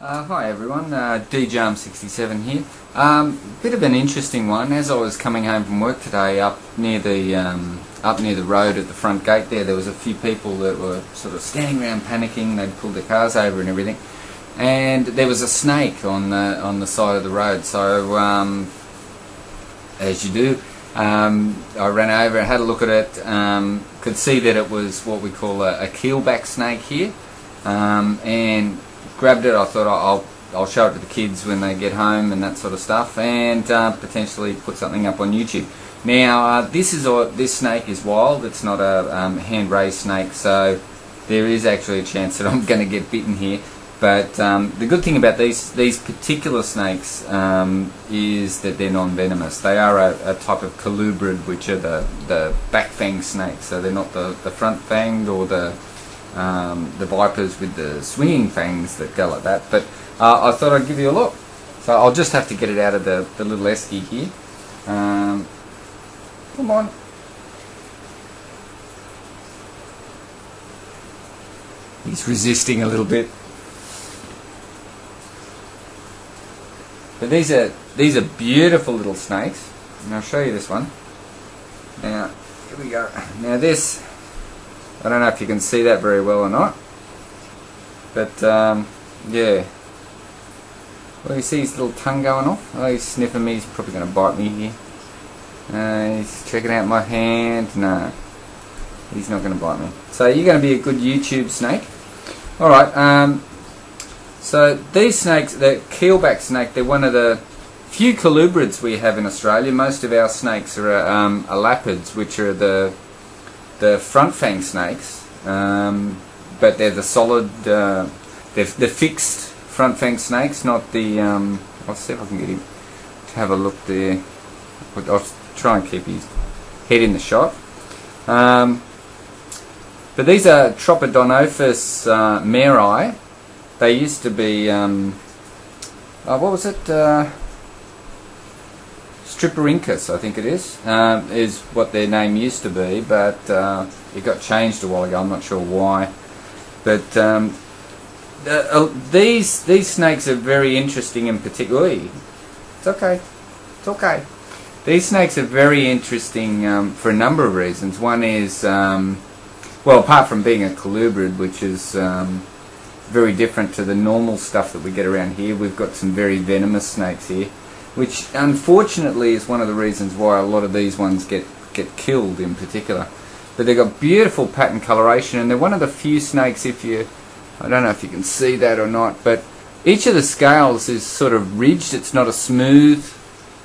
Uh, hi everyone, uh, DJarm67 here. Um, bit of an interesting one. As I was coming home from work today, up near the um, up near the road at the front gate there, there was a few people that were sort of standing around panicking. They'd pulled their cars over and everything, and there was a snake on the on the side of the road. So um, as you do, um, I ran over and had a look at it. Um, could see that it was what we call a, a keelback snake here, um, and grabbed it. I thought I'll I'll show it to the kids when they get home and that sort of stuff, and uh, potentially put something up on YouTube. Now uh, this is a, this snake is wild. It's not a um, hand raised snake, so there is actually a chance that I'm going to get bitten here. But um, the good thing about these these particular snakes um, is that they're non-venomous. They are a, a, type of colubrid, which are the the back fang snakes. So they're not the, the front fanged or the um, the vipers with the swinging fangs that go like that. But uh, I thought I'd give you a look. So I'll just have to get it out of the, the little esky here. Um, come on. He's resisting a little bit. But these are these are beautiful little snakes. And I'll show you this one. Now, here we go. Now this I don't know if you can see that very well or not. But, um, yeah. Well, you see his little tongue going off? Oh, he's sniffing me. He's probably going to bite me here. Uh, he's checking out my hand. No. He's not going to bite me. So you're going to be a good YouTube snake. Alright, um, so these snakes, the keelback snake, they're one of the few colubrids we have in Australia. Most of our snakes are um, elapids, which are the the front fang snakes, um, but they're the solid, uh, they're, the fixed front fang snakes, not the, um, I'll see if I can get him to have a look there. I'll try and keep his head in the shot. Um, but these are Tropidonophis uh, mairii. They used to be, um, uh, what was it? Uh, Striporhynchus, I think it is, um, is what their name used to be, but uh, it got changed a while ago. I'm not sure why. But um, uh, these these snakes are very interesting in particular. It's okay. It's okay. These snakes are very interesting um, for a number of reasons. One is, um, well, apart from being a colubrid, which is um, very different to the normal stuff that we get around here, we've got some very venomous snakes here which unfortunately is one of the reasons why a lot of these ones get, get killed in particular. But they've got beautiful pattern coloration and they're one of the few snakes if you, I don't know if you can see that or not, but each of the scales is sort of ridged, it's not a smooth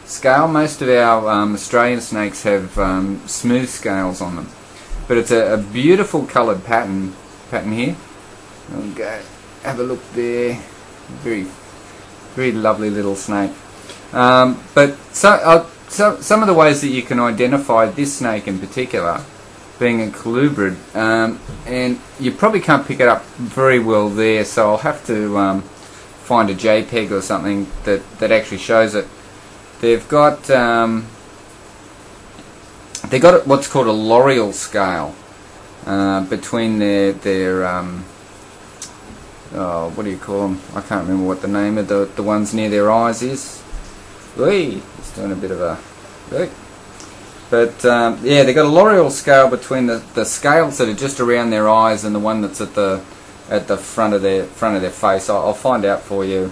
scale. Most of our um, Australian snakes have um, smooth scales on them. But it's a, a beautiful coloured pattern pattern here. Okay, have a look there. Very, very lovely little snake. Um, but so, uh, so, some of the ways that you can identify this snake in particular, being a colubrid, um, and you probably can't pick it up very well there, so I'll have to um, find a JPEG or something that, that actually shows it. They've got um, they've got what's called a loreal scale uh, between their their um, oh, what do you call them? I can't remember what the name of the the ones near their eyes is. Whee! It's doing a bit of a... But um, yeah, they've got a loreal scale between the, the scales that are just around their eyes and the one that's at the at the front of their front of their face. I'll, I'll find out for you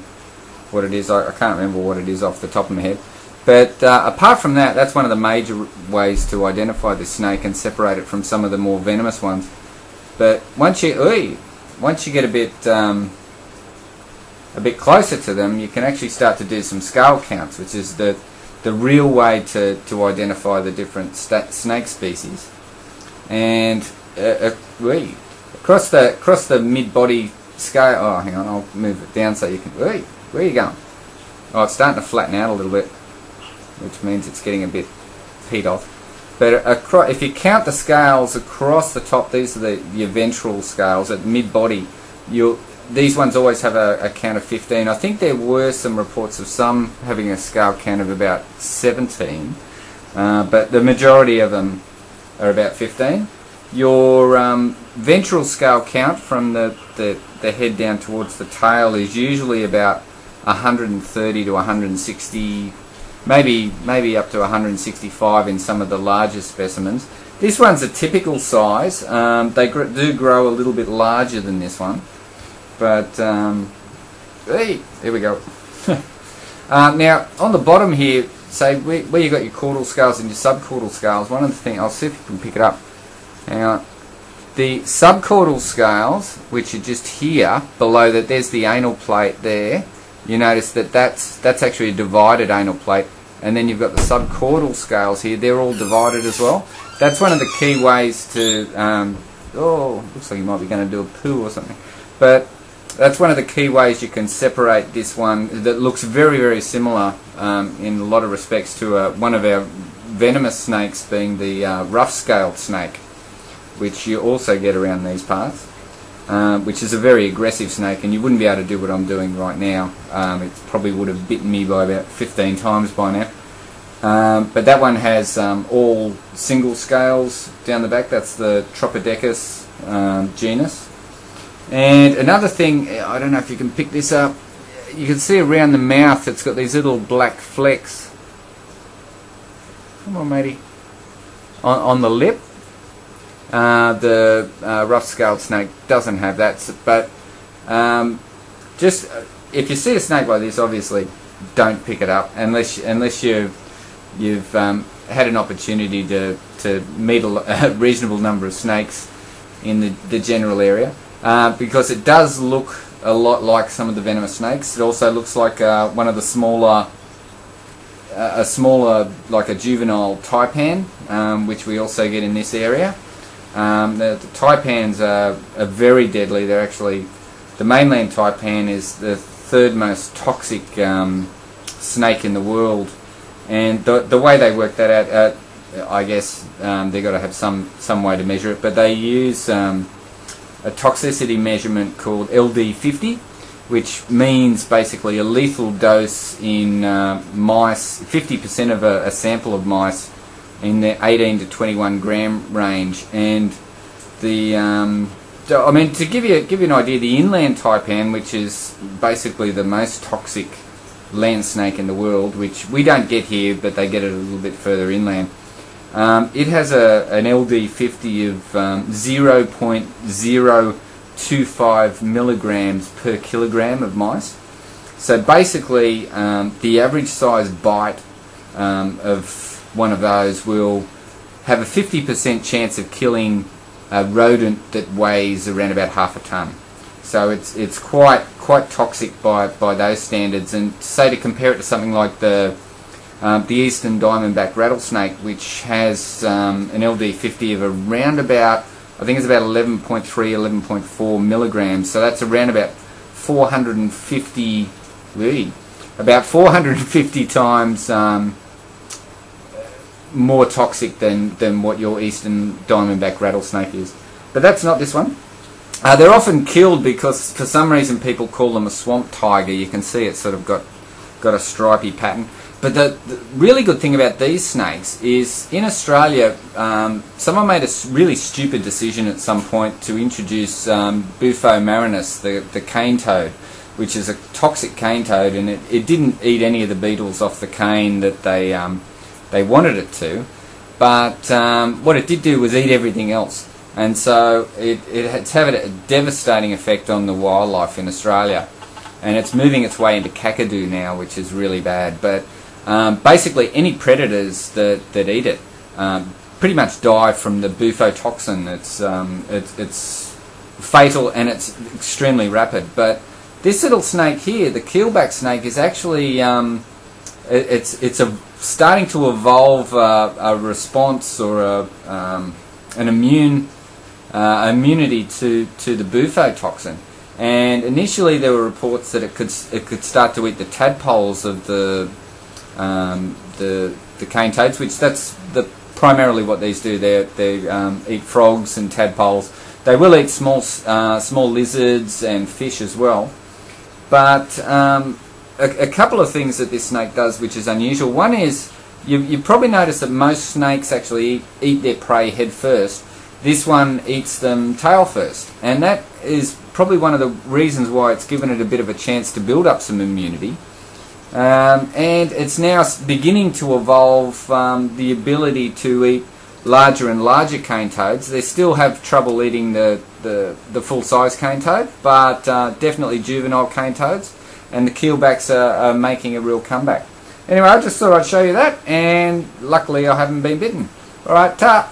what it is. I, I, can't remember what it is off the top of my head. But uh, apart from that, that's one of the major ways to identify this snake and separate it from some of the more venomous ones. But once you, ooh, once you get a bit um, a bit closer to them, you can actually start to do some scale counts, which is the the real way to, to identify the different snake species. And uh, uh, across the across the mid body scale. Oh, hang on, I'll move it down so you can. Wee, where are you going? Oh, it's starting to flatten out a little bit, which means it's getting a bit peed off. But across, if you count the scales across the top, these are the your ventral scales at mid body. You'll these ones always have a, a, count of 15. I think there were some reports of some having a scale count of about 17, uh, but the majority of them are about 15. Your um, ventral scale count from the, the, the head down towards the tail is usually about 130 to 160, maybe maybe up to 165 in some of the larger specimens. This one's a typical size. Um, they gr do grow a little bit larger than this one, but um, hey, there we go. uh, now on the bottom here, say where, where you got your caudal scales and your subcaudal scales. One of the things I'll see if you can pick it up. Hang on. The subcaudal scales, which are just here below that, there's the anal plate there. You notice that that's that's actually a divided anal plate, and then you've got the subcaudal scales here. They're all divided as well. That's one of the key ways to. Um, oh, looks like you might be going to do a poo or something, but that's one of the key ways you can separate this one that looks very very similar um, in a lot of respects to uh, one of our venomous snakes being the uh, rough-scaled snake which you also get around these parts, um, which is a very aggressive snake, and you wouldn't be able to do what I'm doing right now. Um, it probably would have bitten me by about 15 times by now. Um, but that one has um, all single scales down the back. That's the Tropidechis um, genus. And another thing, I don't know if you can pick this up, you can see around the mouth it's got these little black flecks. Come on, matey. On, on the lip, uh, the uh, rough-scaled snake doesn't have that, but um, just uh, if you see a snake like this, obviously don't pick it up unless unless you you've um, had an opportunity to to meet a, a, reasonable number of snakes in the, the general area, uh, because it does look a lot like some of the venomous snakes. It also looks like uh, one of the smaller a smaller, like a juvenile taipan, um, which we also get in this area. Um, the, the taipans are, are, very deadly. They're actually the mainland taipan is the third most toxic um, snake in the world, and the the way they work that out, uh, I guess um, they've got to have some some way to measure it. But they use um, a toxicity measurement called LD50, which means basically a lethal dose in uh, mice, 50% of a, a sample of mice in the 18 to 21 gram range. And the, um, I mean, to give you give you an idea, the inland taipan, which is basically the most toxic land snake in the world, which we don't get here, but they get it a little bit further inland. Um, it has a an LD50 of um, 0.025 milligrams per kilogram of mice. So basically, um, the average size bite um, of one of those will have a 50% chance of killing a rodent that weighs around about half a ton. So it's it's quite quite toxic by by those standards. And say to compare it to something like the um, the eastern diamondback rattlesnake, which has um, an LD50 of around about I think it's about 11.3, 11.4 milligrams. So that's around about 450, about 450 times um, more toxic than, than what your eastern diamondback rattlesnake is. But that's not this one. Uh, they're often killed because for some reason people call them a swamp tiger. You can see it's sort of got got a stripy pattern. But the, the really good thing about these snakes is in Australia, um, someone made a really stupid decision at some point to introduce um, Bufo marinus, the, the cane toad, which is a toxic cane toad, and it, it didn't eat any of the beetles off the cane that they um, they wanted it to, but um, what it did do was eat everything else. And so it, it's having a devastating effect on the wildlife in Australia. And it's moving its way into Kakadu now, which is really bad. But um, basically, any predators that, that eat it um, pretty much die from the bufotoxin. It's, um, it's, it's fatal and it's extremely rapid. But this little snake here, the keelback snake, is actually um, it, it's it's a starting to evolve uh, a response or a, um, an immune uh, immunity to, to the bufotoxin. And initially, there were reports that it could it could start to eat the tadpoles of the um, the the cane toads, which that's the primarily what these do. They they um, eat frogs and tadpoles. They will eat small uh, small lizards and fish as well. But um, a, a, couple of things that this snake does which is unusual. One is you, you probably notice that most snakes actually eat, eat their prey head first, this one eats them tail first, and that is probably one of the reasons why it's given it a bit of a chance to build up some immunity. Um, and it's now beginning to evolve um, the ability to eat larger and larger cane toads. They still have trouble eating the, the, the full size cane toad, but uh, definitely juvenile cane toads, and the keelbacks are, are making a real comeback. Anyway, I just thought I'd show you that, and luckily I haven't been bitten. Alright, ta!